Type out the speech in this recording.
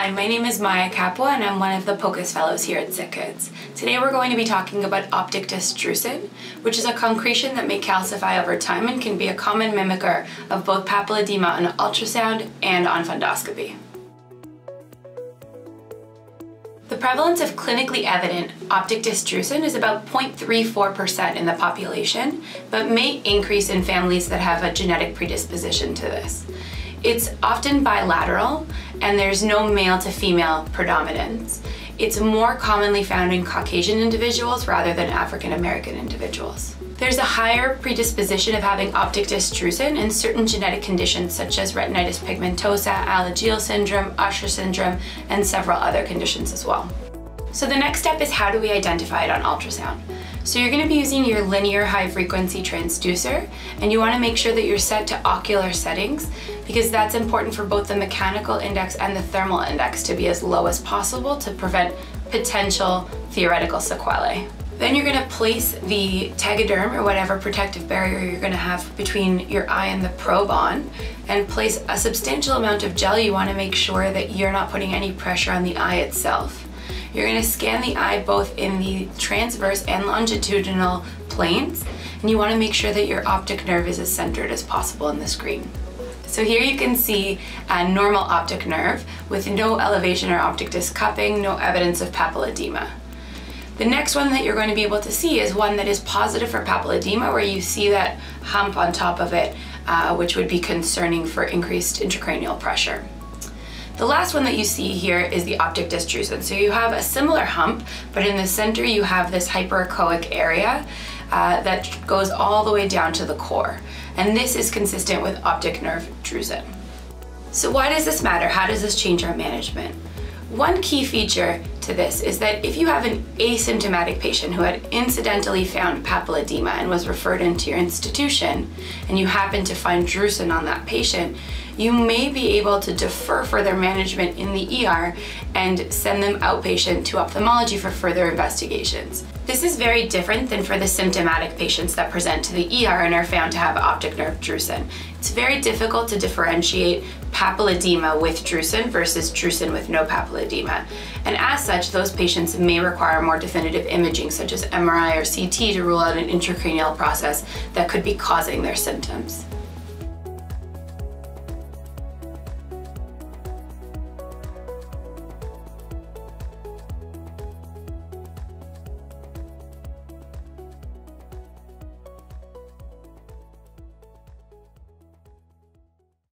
Hi, my name is Maya Capua and I'm one of the POCUS Fellows here at SickKids. Today we're going to be talking about optic disc drusen, which is a concretion that may calcify over time and can be a common mimicker of both papilledema on ultrasound and on fundoscopy. The prevalence of clinically evident optic disc drusen is about 0.34% in the population, but may increase in families that have a genetic predisposition to this. It's often bilateral and there's no male to female predominance. It's more commonly found in Caucasian individuals rather than African American individuals. There's a higher predisposition of having optic drusen in certain genetic conditions such as retinitis pigmentosa, Alagille syndrome, Usher syndrome, and several other conditions as well. So the next step is how do we identify it on ultrasound? So you're going to be using your linear high frequency transducer and you want to make sure that you're set to ocular settings because that's important for both the mechanical index and the thermal index to be as low as possible to prevent potential theoretical sequelae. Then you're going to place the tegaderm or whatever protective barrier you're going to have between your eye and the probe on and place a substantial amount of gel. You want to make sure that you're not putting any pressure on the eye itself. You're going to scan the eye both in the transverse and longitudinal planes, and you want to make sure that your optic nerve is as centered as possible in the screen. So here you can see a normal optic nerve with no elevation or optic disc cupping, no evidence of papilledema. The next one that you're going to be able to see is one that is positive for papilledema where you see that hump on top of it, uh, which would be concerning for increased intracranial pressure. The last one that you see here is the optic disc drusen. So you have a similar hump, but in the center you have this hyperechoic area uh, that goes all the way down to the core. And this is consistent with optic nerve drusen. So why does this matter? How does this change our management? One key feature to this is that if you have an asymptomatic patient who had incidentally found papilledema and was referred into your institution, and you happen to find drusen on that patient, you may be able to defer further management in the ER and send them outpatient to ophthalmology for further investigations. This is very different than for the symptomatic patients that present to the ER and are found to have optic nerve drusen. It's very difficult to differentiate papilledema with drusen versus drusen with no papilledema. And as such, those patients may require more definitive imaging such as MRI or CT to rule out an intracranial process that could be causing their symptoms.